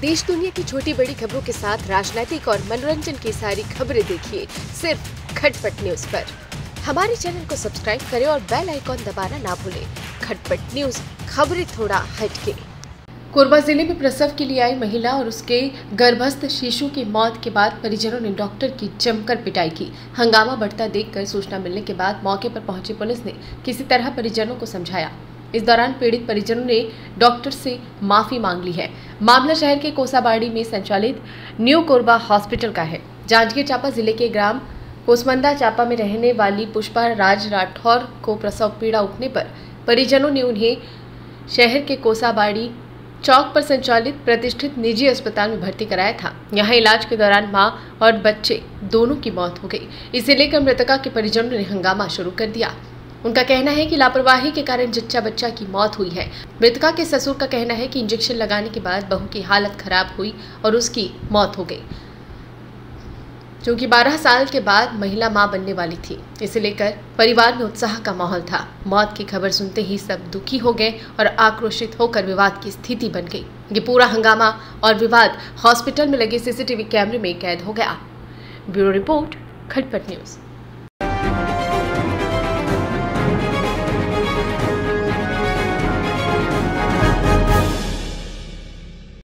देश दुनिया की छोटी बड़ी खबरों के साथ राजनीतिक और मनोरंजन की सारी खबरें देखिए सिर्फ़ खटपट न्यूज़ पर। हमारे चैनल को सब्सक्राइब करें और बेल आइकॉन दबाना ना भूलें। खटपट न्यूज़, खबरें थोड़ा हटके। कोरबा ज़िले में प्रसव के लिए आई महिला और उसके गर्भस्थ शिशु की मौत के बाद परिजनों ने डॉक्टर की जमकर पिटाई की। हंगामा बढ़ता देखकर सूचना मिलने के बाद मौके पर पहुँची पुलिस ने किसी तरह परिजनों को समझाया। इस दौरान पीड़ित परिजनों ने डॉक्टर से माफ़ी मांग ली है। मामला शहर के कोसाबाड़ी में संचालित न्यू कोरबा हॉस्पिटल का है। जांजगीर चांपा ज़िले के ग्राम कोसमंदा चापा में रहने वाली पुष्पा राज राठौर को प्रसव पीड़ा उठने पर परिजनों ने उन्हें शहर के कोसाबाड़ी चौक पर संचालित प्रतिष्ठित निजी अस्पताल में भर्ती कराया था। यहाँ इलाज के दौरान माँ और बच्चे दोनों की मौत हो गई। इसे लेकर मृतका के परिजनों ने हंगामा शुरू कर दिया। उनका कहना है कि लापरवाही के कारण जच्चा बच्चा की मौत हुई है। मृतका के ससुर का कहना है कि इंजेक्शन लगाने के बाद बहू की हालत खराब हुई और उसकी मौत हो गई क्योंकि 12 साल के बाद महिला माँ बनने वाली थी। इसे लेकर परिवार में उत्साह का माहौल था। मौत की खबर सुनते ही सब दुखी हो गए और आक्रोशित होकर विवाद की स्थिति बन गई। ये पूरा हंगामा और विवाद हॉस्पिटल में लगे सीसीटीवी कैमरे में कैद हो गया। Bureau report, Khatpat news.